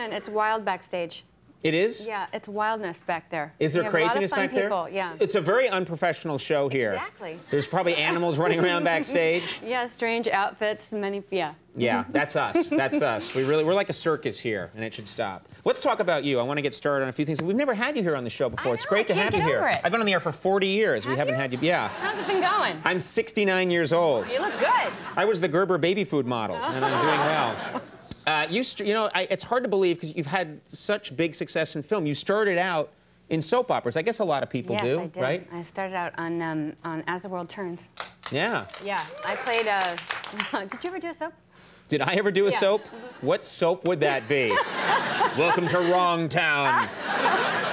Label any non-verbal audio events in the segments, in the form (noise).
And it's wild backstage. It is? Yeah, it's wildness back there. Is there We craziness a lot of back fun there? Yeah. It's a very unprofessional show here. Exactly. There's probably animals running around (laughs) backstage. yeah, strange outfits, many, yeah. Yeah, that's us. That's us. We really, we're like a circus here, and it should stop. Let's talk about you. I want to get started on a few things. We've never had you here on the show before. I it's great to have you here. it. I've been on the air for 40 years. we Have haven't you? had you. Yeah. How's it been going? I'm 69 years old. You look good. I was the Gerber baby food model, and I'm doing well. (laughs) Uh, you, st- you know, I, it's hard to believe because you've had such big success in film. You started out in soap operas. I guess a lot of people yes, do, I did. right? I started out on um, on As the World Turns. Yeah. Yeah, I played. Uh, (laughs) did you ever do a soap? Did I ever do a Yeah. soap? What soap would that be? (laughs) Welcome to Wrong Town. (laughs)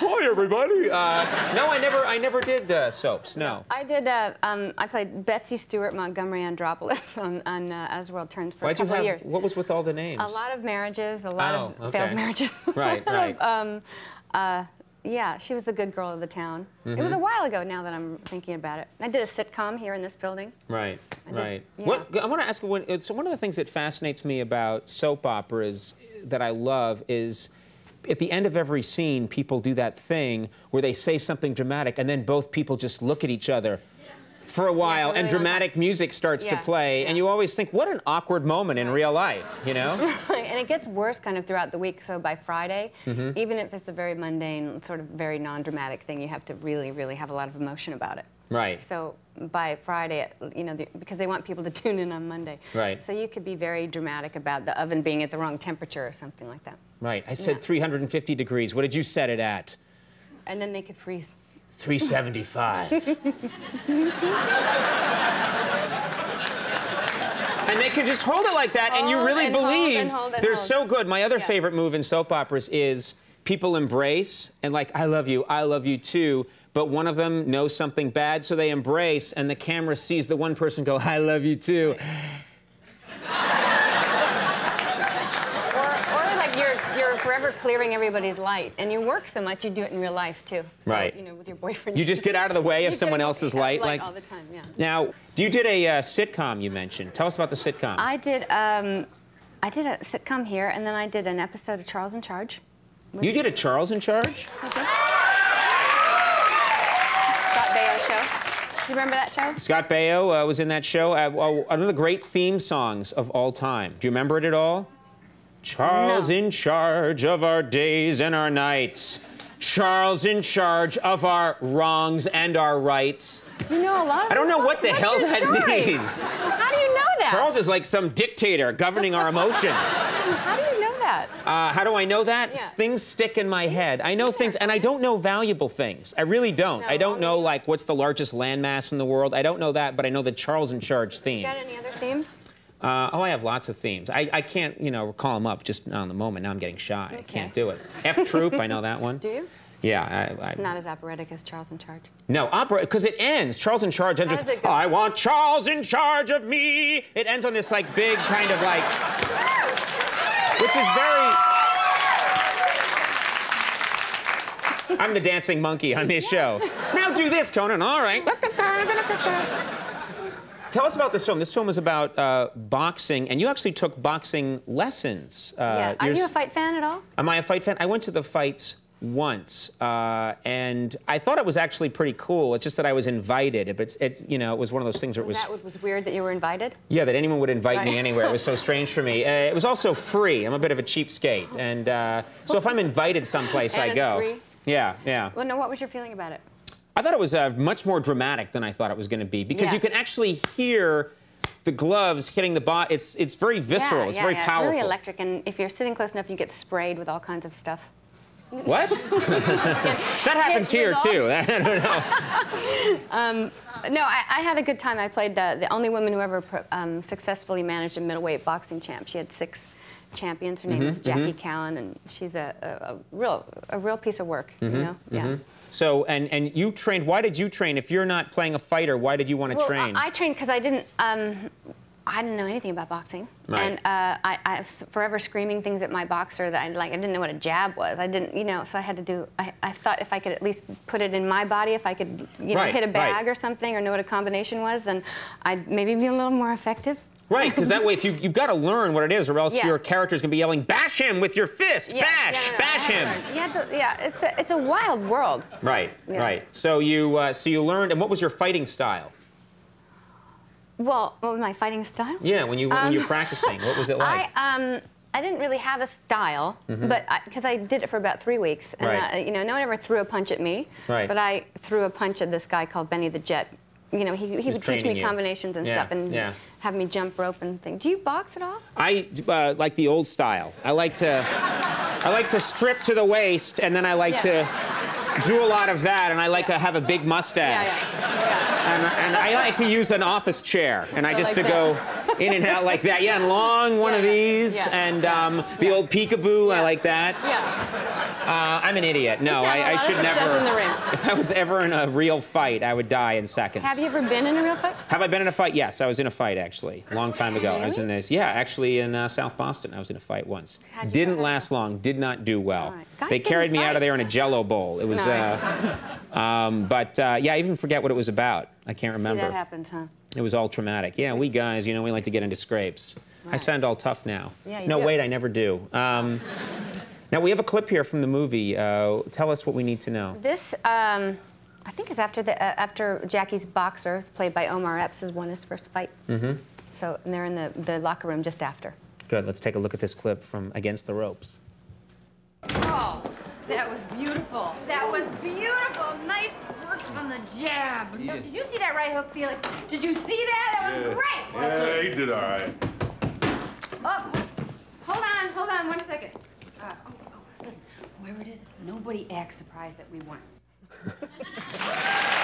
Hi, everybody. Uh, no, I never, I never did uh, soaps. No. I did. Uh, um, I played Betsy Stewart Montgomery Andropoulos (laughs) on, on uh, As the World Turns for Why'd a you couple have? of years. What was with all the names? A lot of marriages, a lot Oh, of failed marriages. Right, (laughs) right. of, um, uh, yeah, she was the good girl of the town. It Mm-hmm. was a while ago now that I'm thinking about it. I did a sitcom here in this building. Right, I did- right. yeah. What I want to ask you. When, it's one of the things that fascinates me about soap operas that I love is. At the end of every scene, people do that thing where they say something dramatic, and then both people just look at each other for a while, really and dramatic music starts to play, yeah. and you always think, what an awkward moment in real life, you know? (laughs) and it gets worse kind of throughout the week. So by Friday, Mm-hmm. even if it's a very mundane, sort of very non-dramatic thing, you have to really, really have a lot of emotion about it. right. So by Friday, you know, the, because they want people to (laughs) tune in on Monday. Right. So you could be very dramatic about the oven being at the wrong temperature or something like that. Right. I said Yeah. 350 degrees. What did you set it at? And then they could freeze. 375. and they can just hold it like that, and you really and hold believe and hold and they're hold. so good. My other Yeah. favorite move in soap operas is people embrace and like, I love you, I love you too. But one of them knows something bad, so they embrace, and the camera sees the one person go, I love you too. Or, or like you're, you're forever clearing everybody's light. And you work so much, you do it in real life too. So, Right. You know, with your boyfriend. You just get out of the way of (laughs) someone else's yeah, light. Like Like, all the time, yeah. now, you did a uh, sitcom you mentioned. Tell us about the sitcom. I did, um, I did a sitcom here, and then I did an episode of Charles in Charge. you did a Charles in Charge? Scott Baio show. Do you remember that show? Scott Baio uh, was in that show. Uh, uh, one of the great theme songs of all time. Do you remember it at all? Charles No. in charge of our days and our nights. Charles in charge of our wrongs and our rights. You know a lot of I don't know what the hell that story? means. How do you know that? Charles is like some dictator governing our emotions. (laughs) How do you know that? Uh, how do I know that? Yeah. Things stick in my head. I know things, and I don't know valuable things. I really don't. No, I don't know like what's the largest landmass in the world. I don't know that, but I know the Charles in charge theme. Got any other themes? Uh, oh, I have lots of themes. I, I can't, you know, call them up just on the moment. Now I'm getting shy. I can't do it. F Troop, I know that one. (laughs) Do you? Yeah, I, I, Not as operatic as Charles in Charge. no opera because it ends. Charles in charge ends with? "I want Charles in charge of me." It ends on this like big kind of like, which is very. I'm the dancing monkey on this show. Now do this, Conan. All right. (laughs) Tell us about this film. This film is about uh, boxing, and you actually took boxing lessons. Uh, yeah. Are you fight fan at all? Am I a fight fan? I went to the fights once, uh, and I thought it was actually pretty cool. It's just that I was invited. But it's, it's you know, it was one of those things where it was. that was, weird that you were invited. yeah, that anyone would invite me anywhere. It was so (laughs) strange for me. Uh, it was also free. I'm a bit of a cheapskate, and uh, so if I'm invited someplace, And I go. free? Yeah, yeah. Well, no. What was your feeling about it? I thought it was uh, much more dramatic than I thought it was going to be because Yeah. you can actually hear the gloves hitting the bot. It's it's very visceral. yeah, it's yeah, very yeah. powerful. It's really electric, and if you're sitting close enough, you get sprayed with all kinds of stuff. What? (laughs) that happens here too. (laughs) I don't know. (laughs) No, I, I had a good time. I played the, the only woman who ever um, successfully managed a middleweight boxing champ. She had six champions. Her name Mm-hmm, was Jackie Kallen, and she's a, a, a real a real piece of work. Mm-hmm, You know, yeah. So, and and you trained. Why did you train? If you're not playing a fighter, why did you want to Well, train? I, I trained because I didn't. Um, I didn't know anything about boxing, Right. and uh, I, I was forever screaming things at my boxer that I like. I didn't know what a jab was. I didn't, you know. So I had to do. I, I thought if I could at least put it in my body, if I could, you know, Right, hit a right. bag or something, or know what a combination was, then I'd maybe be a little more effective. Right, because that way, if you you've got to learn what it is, or else Yeah. your character's gonna be yelling, "Bash him with your fist! Yeah, bash! no, no, bash him!" learn. You had to- yeah, it's a, it's a wild world. Right, Yeah. right. So you uh, so you learned, and what was your fighting style? Well, what was my fighting style? Yeah, when you when Um, you're practicing, what was it (laughs) like? I um I didn't really have a style, but because I, did it for about three weeks, and. Right. uh, you know, no one ever threw a punch at me. Right. But I threw a punch at this guy called Benny the Jet. You know, he, he would teach me you. combinations and Yeah, stuff, and yeah. have me jump rope and things. Do you box at all? I uh, like the old style. I like to I like to strip to the waist, and then I like Yeah. to do a lot of that, and I like to have a big mustache. Yeah, yeah. And, and I like to use an office chair, and I just like to go in and out like that. Yeah, and long one of these, and um, the old peekaboo. I like that. Yeah. Uh, I'm an idiot. No, You've had a I, I should never. in the ring. (laughs) If I was ever in a real fight, I would die in seconds. Have you ever been in a real fight? Have I been in a fight? Yes, I was in a fight actually, a long time ago. I was in this. Yeah, actually in uh, South Boston, I was in a fight once. Didn't last long. Did not do well. Right. They carried me out of there in a fights. Jello bowl. It was. No. Uh, (laughs) um, but uh, yeah, I even forget what it was about. I can't remember. See, that happens, huh? It was all traumatic. Yeah, we guys, you know, we like to get into scrapes. I sound all tough now. Yeah, you no, do. wait, I never do. Um, now we have a clip here from the movie. Uh, tell us what we need to know. This, um, I think, is after the uh, after Jackie's boxer, played by Omar Epps, has won his first fight. Mm-hmm. So and they're in the, the locker room just after. Good. Let's take a look at this clip from Against the Ropes. Oh, that was beautiful. That was beautiful. Nice work on the jab. Did you see that right hook, Felix? Did you see that? That was great. Yeah, he did all right. Oh, hold on, hold on one second. Uh, oh, listen, whoever it is, nobody acts surprised that we won.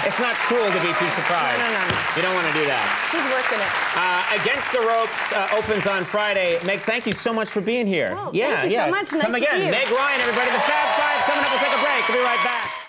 It's not cool to be too surprised. No, no, no. You don't want to do that. He's working it. Uh, Against the Ropes uh, opens on Friday. Meg, thank you so much for being here. Oh, yeah, thank you so yeah. much. Nice Come to again. see you. Meg Ryan, everybody. The Fab Five coming up. We'll take a break. We'll be right back.